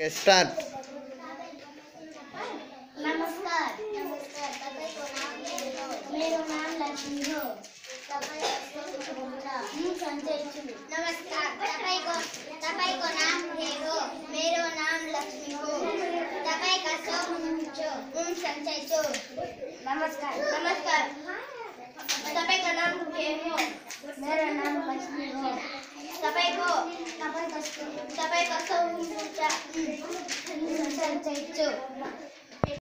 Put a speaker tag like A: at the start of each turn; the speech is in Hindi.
A: स्टार्ट
B: नमस्कार नमस्कार के मेरो तपाईँ नमस्कार तपाईँको नाम के हो मेरो नाम लक्ष्मी हो। तपाईँ नमस्कार नमस्कार। तपाईँको नाम के हो। मेरो नाम लक्ष्मी हो। तपाईँ कस्तो तपाईँ कस्तो हुनुहुन्छ म सञ्जय छु